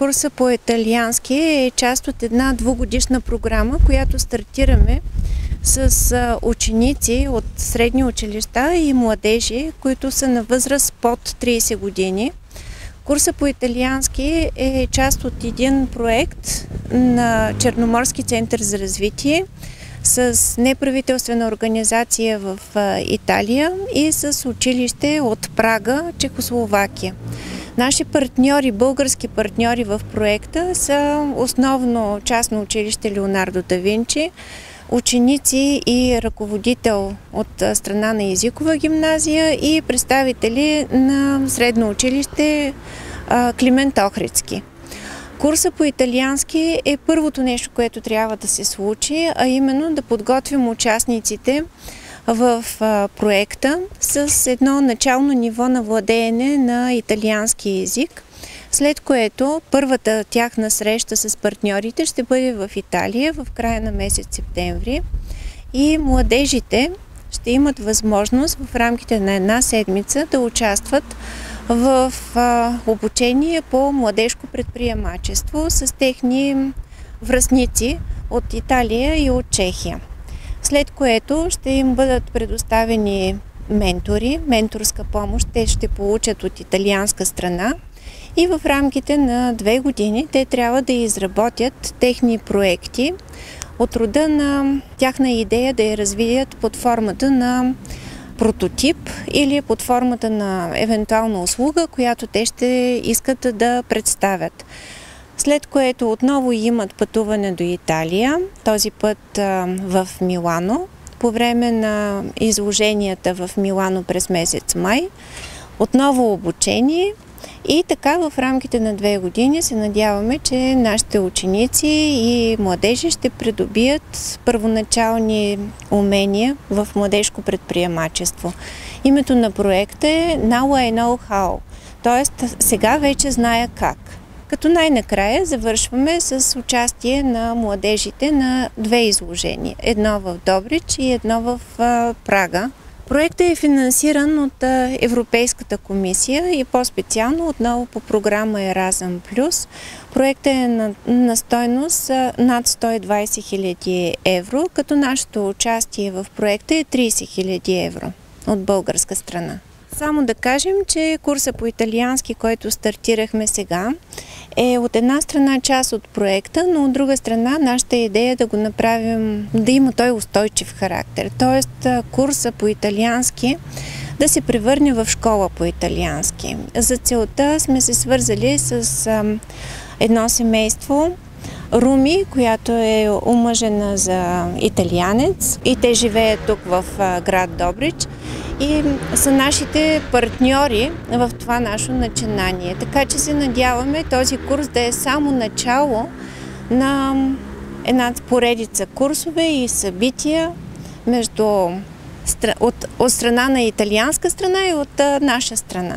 Курса по италиански е част от една двугодишна програма, която стартираме с ученици от средни училища и младежи, които са на възраст под 30 години. Курса по италиански е част от един проект на Черноморски център за развитие с неправителствена организация в Италия и с училище от Прага, Чехословакия. Наши партньори, български партньори в проекта са основно частно училище Леонардо да Винчи, ученици и ръководител от страна на езикова гимназия и представители на средно училище Климент Охридски. Курса по италиански е първото нещо, което трябва да се случи, а именно да подготвим участниците в проекта с едно начално ниво на владеене на италиански язик, след което първата тяхна среща с партньорите ще бъде в Италия в края на месец септември и младежите ще имат възможност в рамките на една седмица да участват в обучение по младежко предприемачество с техни връзници от Италия и от Чехия след което ще им бъдат предоставени ментори, менторска помощ. Те ще получат от италианска страна. И в рамките на две години те трябва да изработят техни проекти. От рода на тяхна идея да я развият под формата на прототип или под формата на евентуална услуга, която те ще искат да представят след което отново имат пътуване до Италия, този път в Милано, по време на изложенията в Милано през месец май, отново обучение и така в рамките на две години се надяваме, че нашите ученици и младежи ще придобият първоначални умения в младежко предприемачество. Името на проекта е Now I Know How, т.е. сега вече зная как. Като най-накрая завършваме с участие на младежите на две изложения. Едно в Добрич и едно в Прага. Проектът е финансиран от Европейската комисия и по-специално отново по програма Еразъм Плюс. Проектът е на, на стойност над 120 000 евро, като нашето участие в проекта е 30 000 евро от българска страна. Само да кажем, че курса по италиански, който стартирахме сега, е от една страна част от проекта, но от друга страна нашата идея е да го направим, да има той устойчив характер. Тоест курса по италиански да се превърне в школа по италиански. За целта сме се свързали с едно семейство, Руми, която е омъжена за италианец и те живеят тук в град Добрич и са нашите партньори в това наше начинание. Така че се надяваме този курс да е само начало на една поредица курсове и събития между от, от страна на италианска страна и от наша страна.